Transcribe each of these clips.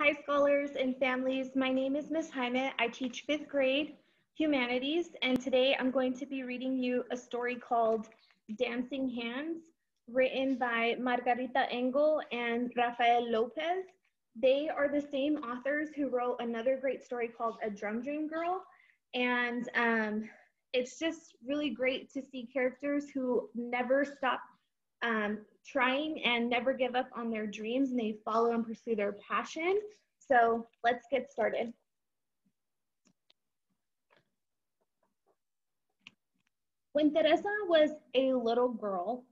Hi, scholars and families. My name is Miss Jaime. I teach fifth grade humanities, and today I'm going to be reading you a story called Dancing Hands, written by Margarita Engle and Rafael Lopez. They are the same authors who wrote another great story called A Drum Dream Girl. And um, it's just really great to see characters who never stop um, trying and never give up on their dreams and they follow and pursue their passion. So let's get started. When Teresa was a little girl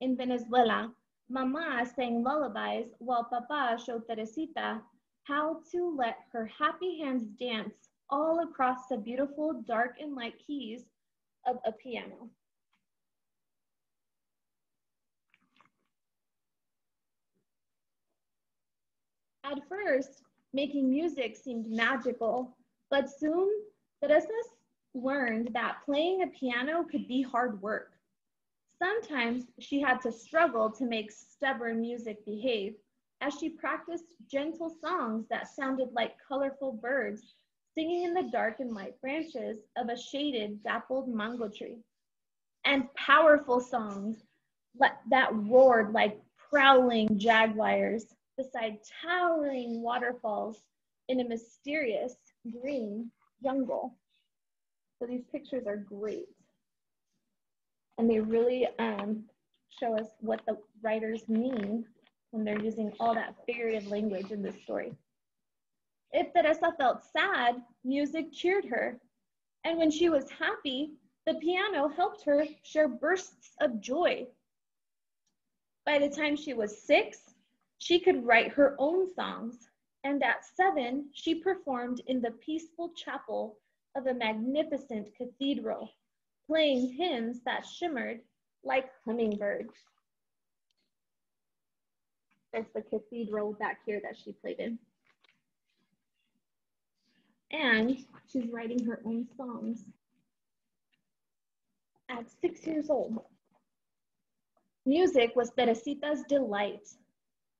in Venezuela, Mama sang lullabies while Papa showed Teresita how to let her happy hands dance all across the beautiful dark and light keys of a piano. At first, making music seemed magical, but soon Teresa learned that playing a piano could be hard work. Sometimes she had to struggle to make stubborn music behave as she practiced gentle songs that sounded like colorful birds singing in the dark and light branches of a shaded, dappled mango tree, and powerful songs that roared like prowling jaguars beside towering waterfalls in a mysterious green jungle. So these pictures are great. And they really um, show us what the writers mean when they're using all that figurative language in this story. If Teresa felt sad, music cheered her. And when she was happy, the piano helped her share bursts of joy. By the time she was six, she could write her own songs, and at seven, she performed in the peaceful chapel of a magnificent cathedral, playing hymns that shimmered like hummingbirds. There's the cathedral back here that she played in. And she's writing her own songs at six years old. Music was Teresita's delight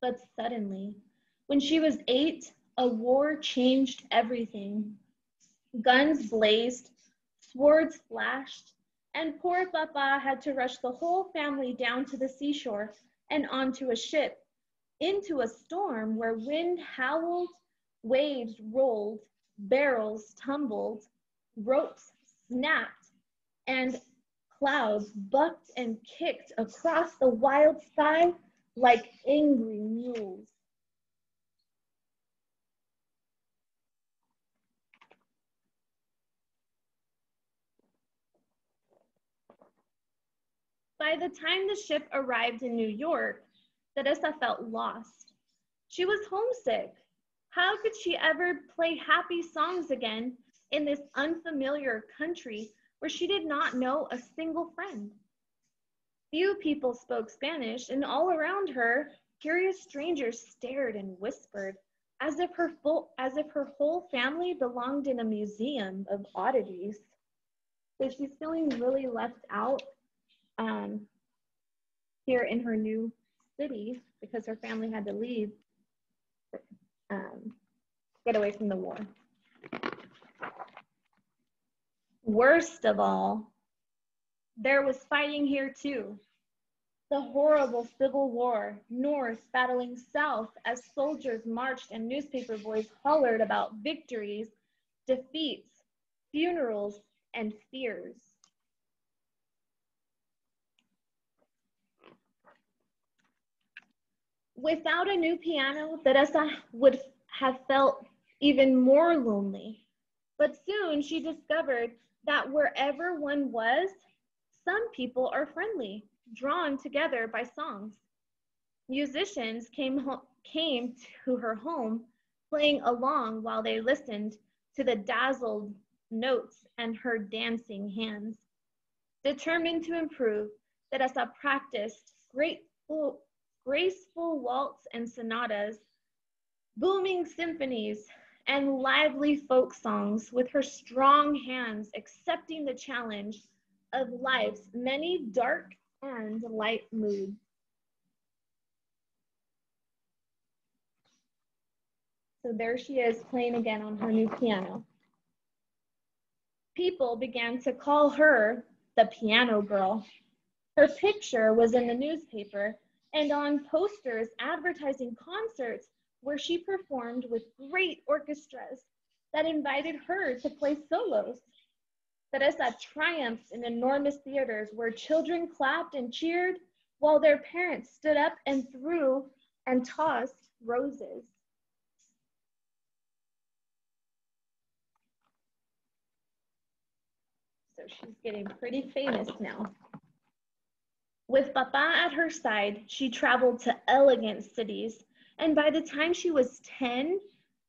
but suddenly, when she was eight, a war changed everything. Guns blazed, swords flashed, and poor Papa had to rush the whole family down to the seashore and onto a ship, into a storm where wind howled, waves rolled, barrels tumbled, ropes snapped, and clouds bucked and kicked across the wild sky like angry mules. By the time the ship arrived in New York, Teresa felt lost. She was homesick. How could she ever play happy songs again in this unfamiliar country where she did not know a single friend? Few people spoke Spanish, and all around her, curious strangers stared and whispered, as if her full, as if her whole family belonged in a museum of oddities. So she's feeling really left out um, here in her new city because her family had to leave, um, get away from the war. Worst of all, there was fighting here too. The horrible civil war, North battling South as soldiers marched and newspaper boys hollered about victories, defeats, funerals, and fears. Without a new piano, Teresa would have felt even more lonely. But soon she discovered that wherever one was, some people are friendly, drawn together by songs. Musicians came, came to her home, playing along while they listened to the dazzled notes and her dancing hands. Determined to improve, Teresa practiced grateful, graceful waltz and sonatas, booming symphonies, and lively folk songs with her strong hands accepting the challenge of life's many dark and light moods. So there she is playing again on her new piano. People began to call her the piano girl. Her picture was in the newspaper and on posters advertising concerts where she performed with great orchestras that invited her to play solos. Teresa triumphed in enormous theaters where children clapped and cheered while their parents stood up and threw and tossed roses. So she's getting pretty famous now. With Papa at her side, she traveled to elegant cities, and by the time she was 10,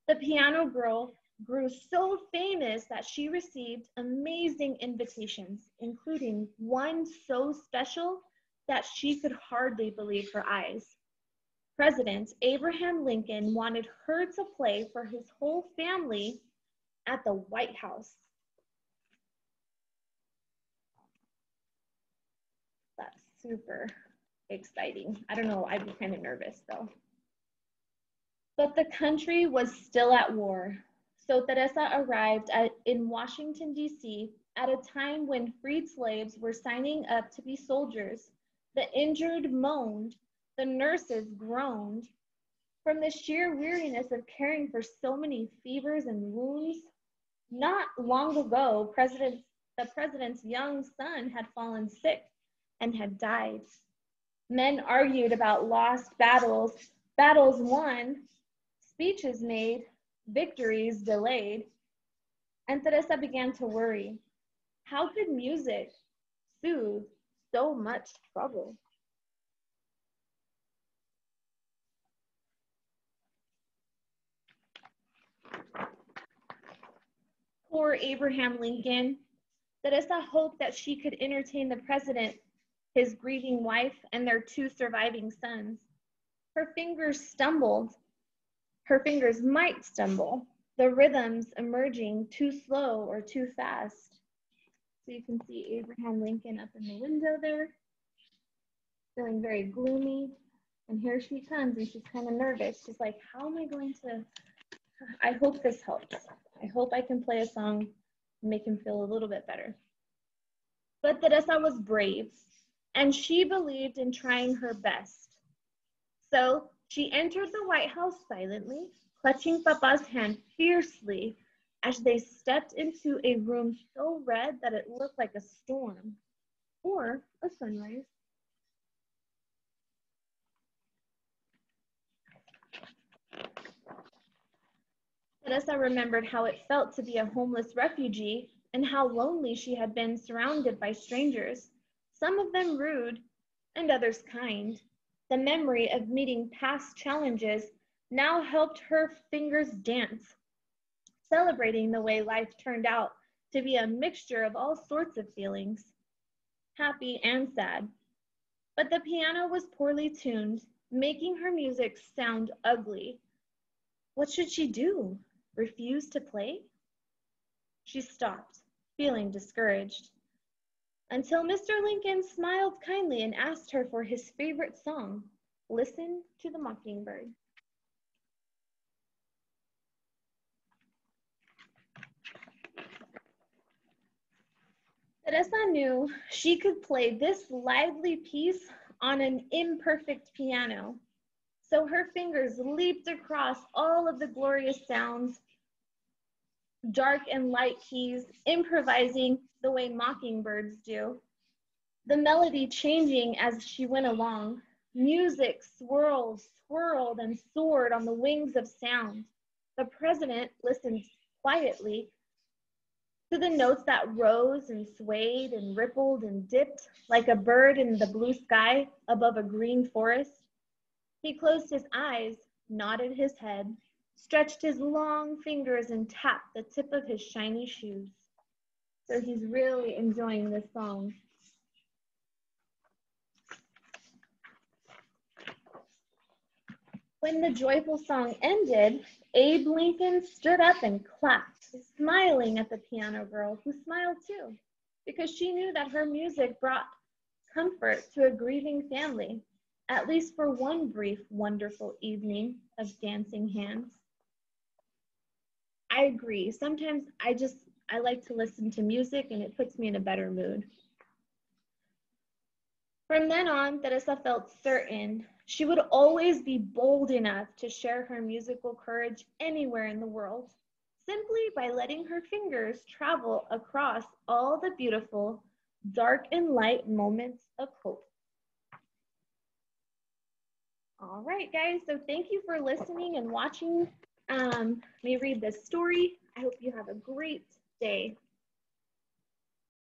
the piano girl grew so famous that she received amazing invitations, including one so special that she could hardly believe her eyes. President Abraham Lincoln wanted her to play for his whole family at the White House. That's super exciting. I don't know, I'd be kind of nervous though. But the country was still at war. So Teresa arrived at, in Washington, D.C. at a time when freed slaves were signing up to be soldiers the injured moaned, the nurses groaned. From the sheer weariness of caring for so many fevers and wounds, not long ago, President, the president's young son had fallen sick and had died. Men argued about lost battles, battles won, speeches made, victories delayed. And Teresa began to worry. How could music soothe so much trouble. Poor Abraham Lincoln. Teresa hoped that she could entertain the president, his grieving wife, and their two surviving sons. Her fingers stumbled. Her fingers might stumble, the rhythms emerging too slow or too fast. So you can see Abraham Lincoln up in the window there, feeling very gloomy. And here she comes and she's kind of nervous. She's like, how am I going to, I hope this helps. I hope I can play a song and make him feel a little bit better. But Teresa was brave and she believed in trying her best. So she entered the White House silently, clutching Papa's hand fiercely as they stepped into a room so red that it looked like a storm or a sunrise. Teresa remembered how it felt to be a homeless refugee and how lonely she had been surrounded by strangers, some of them rude and others kind. The memory of meeting past challenges now helped her fingers dance celebrating the way life turned out to be a mixture of all sorts of feelings, happy and sad. But the piano was poorly tuned, making her music sound ugly. What should she do? Refuse to play? She stopped, feeling discouraged, until Mr. Lincoln smiled kindly and asked her for his favorite song, Listen to the Mockingbird. Teresa knew she could play this lively piece on an imperfect piano. So her fingers leaped across all of the glorious sounds, dark and light keys, improvising the way mockingbirds do. The melody changing as she went along. Music swirled, swirled, and soared on the wings of sound. The president listened quietly to the notes that rose and swayed and rippled and dipped like a bird in the blue sky above a green forest. He closed his eyes, nodded his head, stretched his long fingers, and tapped the tip of his shiny shoes. So he's really enjoying this song. When the joyful song ended, Abe Lincoln stood up and clapped, smiling at the piano girl, who smiled too, because she knew that her music brought comfort to a grieving family, at least for one brief, wonderful evening of dancing hands. I agree. Sometimes I just, I like to listen to music and it puts me in a better mood. From then on, Teresa felt certain she would always be bold enough to share her musical courage anywhere in the world, simply by letting her fingers travel across all the beautiful, dark and light moments of hope. All right, guys, so thank you for listening and watching um, me read this story. I hope you have a great day.